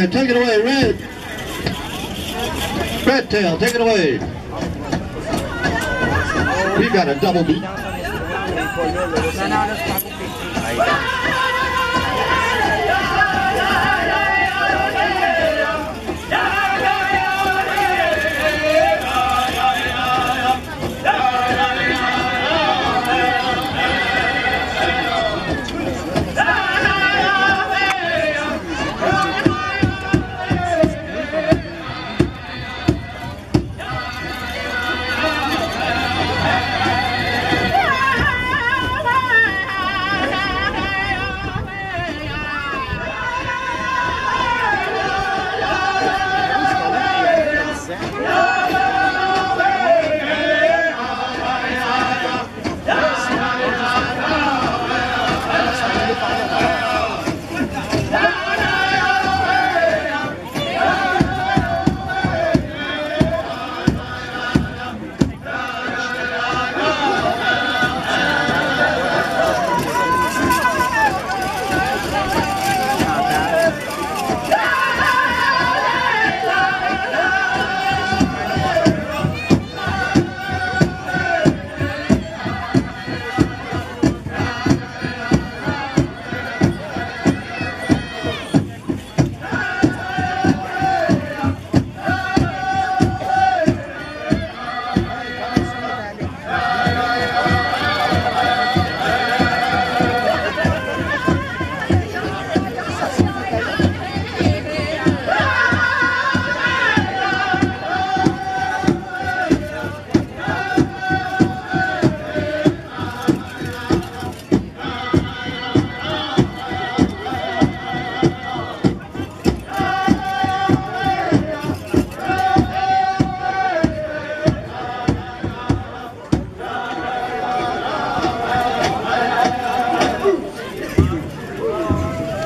right, take it away, Red. Red Tail, take it away. He got a double beat.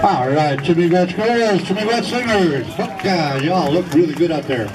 All right, Jimmy Vetch girls, Jimmy Vetch singers. Fuck yeah, y'all look really good out there.